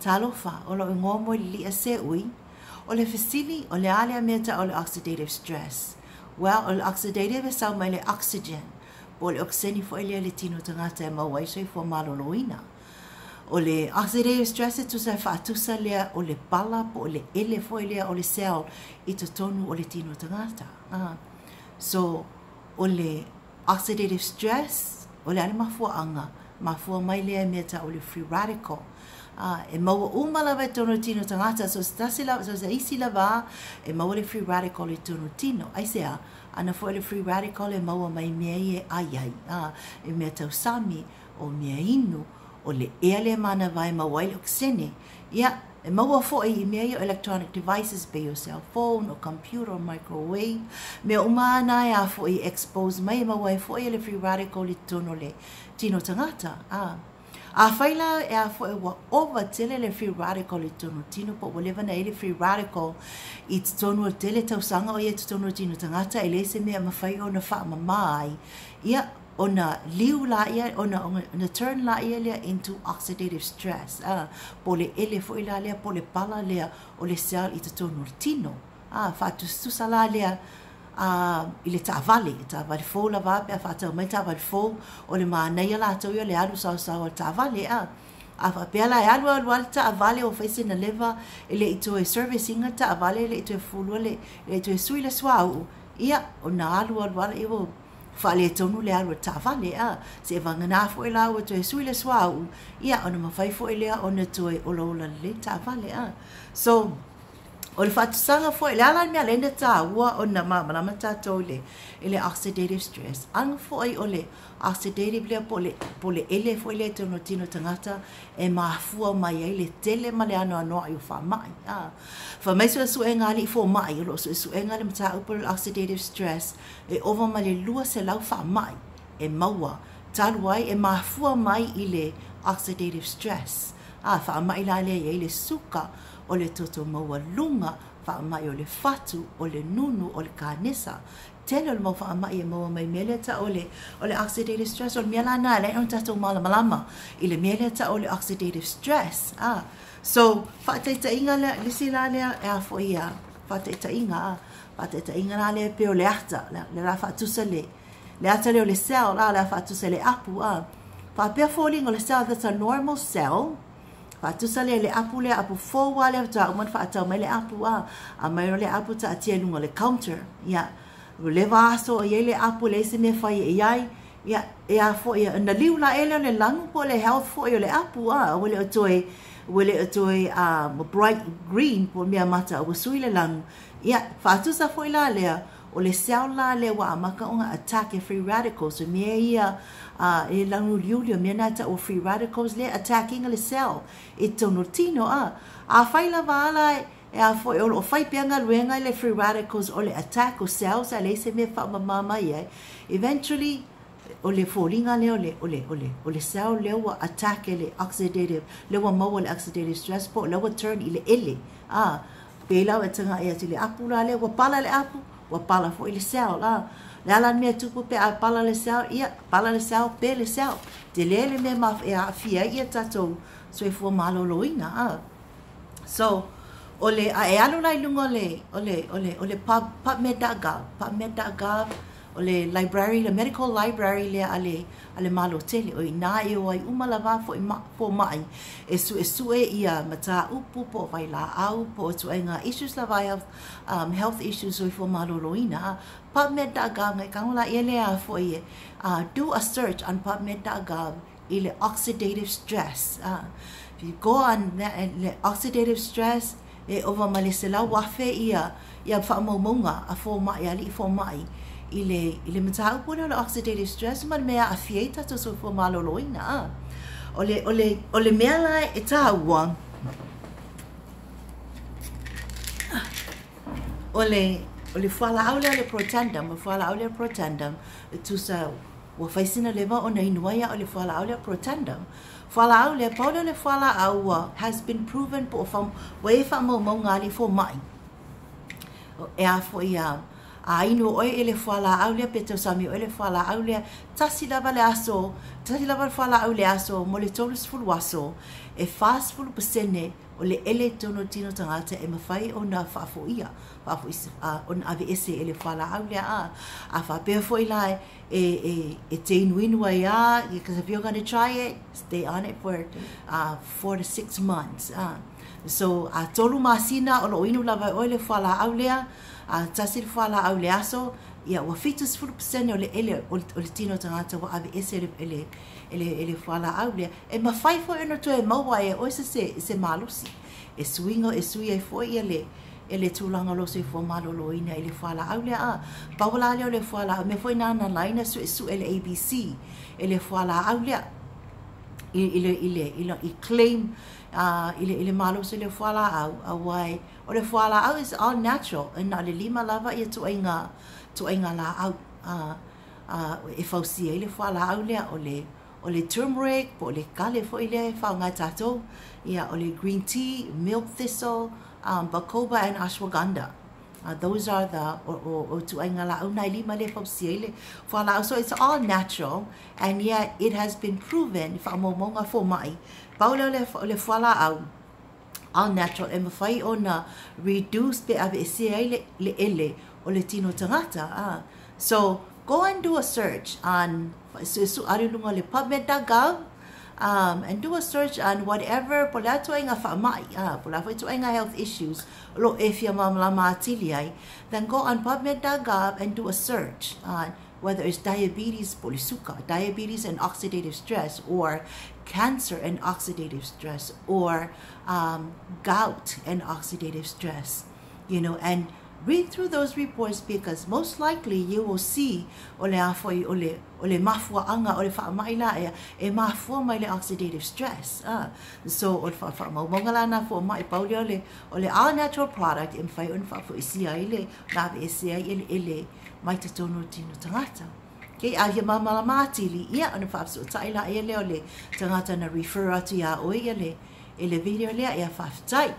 talofa o lo ngō mo li a se ui, o le fasili o le ale mea ta o le oxidative stress. Well, o le oxidative e sau mai le oxygen, po le oxeni fo ele le tino tangata e mawai i fo malo loina. O le oxidative stress e tusa e whaatusa lea o le pala po o le ele fo ele o le cell i to tonu o le tino tangata. Uh. So, o le oxidative stress, o le ale mafua anga, mafua mai lea mea ta o le free radical, uh, e maua uma lava e tono tino tangata, so stasi lava, so se isi lava, e maua le free radical e tono tino. Ai sea, ana fo le free radical e maua mai mea i e ai ai, uh, e mea tau sami o mea inu, o le ea le mana vai ma wai oksene. Ia, e maua fo i mea i electronic devices be your cell phone, o computer, or microwave, mea umana e a fo i expose mai ma wai fo i le free radical i tono le tino tangata. Ah. A faila e a fo e wa over tele le free radical i tono tino po wa lewa na le free radical i tono a tele tau sanga o ye tono tino tangata ele se mea ma fai o na faa ma mai ia o na liu la ia o na, turn la ia lea into oxidative stress. A po le ele fo la lea po le pala lea o le seal i tono tino. A uh, susala lea il est avalé, il est avalé taavale là-bas, puis a faatau mai taavale fou on le manaia latou ia le alu saosao o le taavale a afapea la e alu aluā le taavale o faisina leva e le itoe servicinga taavale le itoe fulua le itoe sui le suauu ia ona alu aluā le iua faaletonu le alu e taavale a se e vaganā foʻi la ua toe sui le suauu ia ona mafai foʻi lea ona toe olaola lelei taavale a so O le fatasanga fo, ele ala mea lenda ta ua o na ma, ma nama ta le, ele oxidative stress. Ang fo ai o le oxidative lea po le, ele fo ele te no tino tangata, e ma fua mai ai le tele ma le ano ano ai o wha mai. Ah. Fa mai su e fo ma o lo su e su e le oxidative stress, e ova ma le lua se la wha mai, e maua, talwai e ma fua mai i le oxidative stress. Ah, wha mai la le e le suka, o le toto maua lunga wha mai o le fatu o le nunu o le kānesa. Tēnā le mau wha mai e maua mai mele ta o le, o le oxidative stress o le mea lana le on tatou mala malama i le mele ta o le oxidative stress. Ah. So, wha te ta inga le, lisi la lea e a fo ia, wha te ta inga a, wha te la lea pe o le ata, le, le la wha le, le ata le o le cell, la le wha tusa le apu a. Wha pia o le cell, that's a normal cell, Fatusa le le apu le apu fowa le ta umon fa ta le apu a. A mai le apu ta tia le counter. Ya le va so ye le apu le se me fa ye ya ya e a fo ye na liu la ele le lang po le health fo ye le apu a. O le toy o le toy a bright green po me mata o suile lang ya fatusa fo ile le o le sel la le wa amaka o nga attack e free radicals o mea ia uh, e langu liulio mea nata o free radicals le attacking le cell e tono tino a a faila vala e a fo e o fai peanga luenga le free radicals o le attack o cells a le se mea fa mama ia eventually o le folinga leo le o le o le o le sao leo wa attack le oxidative le wa mo le oxidative stress po leo wa turn le ele. A ah, pēlau e tanga e ati le apu la le wa pala le apu. Wa pala fo ile cell la le ala mea tupu pe a pala le sao ia pala le sao pe le sao te le le me ma e a fia ia tatou so e fua malo loina a. So o le a e alo lai lungo le o le o le o le pa pa me daga pa me daga o le library le medical library le ale ale malo tele o ina e o ai uma lava fo i ma mai. E su e su e ia mata upu po vai la au po tu e nga issues la vai of um, health issues o i fo malo loina. PubMed.gov ngai kang la ele a fo ye uh, do a search on PubMed.gov ile oxidative stress. Uh, if you go on that le oxidative stress e over malisela wafe ia ia fa mo monga a fo mai i le, i le mtahau pune o le oxidative stress, ma le mea a fieita to so fua malolo i nā. O le, o le, o le mea lai e tahau wang. O le, o le fuala au lea le protandam, o fuala au lea protandam, e tu sa ua faisina lewa o na inuaya o le fuala au lea protandam. Fuala au lea, paulio le fuala au has been proven po o fam, wa e fa mo mo ngali fo mai. E a fo i a, uh, ino oi ele fala au le pe sami ele fala au le tasi lava le aso tasi lava fala au le aso mo le tolu fulu aso e fast fulu pesene o le ele tono tino tangata e mawhai o na whaafoia whaafo isi a on ave ese ele fala au le a. A wha pēr fo ilai e e e te inu inu ai a because if you're going to try it stay on it for uh, four to six months uh. so a tolu masina o lo inu lava o ele fala au lea a tasi le fala au le aso ia ua fitu sifuru pesene o le ele o le tino tangata wa ave ese ele ele ele ele fala au le e ma fai fo eno to e maua e o se se se malusi e swingo e sui e fo ia le ele tulanga lo se fo malo lo ina ele fala au le a pa wala le le fala me foi na na laina su su ele abc ele fala au le ile ile ile i claim uh, ile ile malo se le fala au wai. O le fala au is all natural. And na le lima lava ia tu ainga tu ainga la au uh, uh, e fausia ile fala au le o le o le turmeric po le kale fo ile fa nga tato ia o le green tea milk thistle um, bacopa and ashwagandha Uh, those are the o o o tu ai ngala au nai lima le fa siele fa la so it's all natural and yet it has been proven all natural e mawhai o na reduce pe ave le le ele ah so go and do a search on so pubmed.gov um, and do a search on whatever pola to nga fa mai ah health issues lo if then go on pubmed.gov and do a search on whether it's diabetes polisuka diabetes and oxidative stress or cancer and oxidative stress or um, gout and oxidative stress you know and read through those reports because most likely you will see ole afoi ole ole mafua anga ole fa mai la e e mafua mai le oxidative stress ah so ole fa fa mo mongala na fo mai pauli ole ole all natural product in fai un fa fo isi ai le na be isi ai ele ele mai te tono tino tangata. Ke a ye mama la mati li ia ona fa so tai la ele ole tangata na refer atu ya o ele ele video le ia fa tai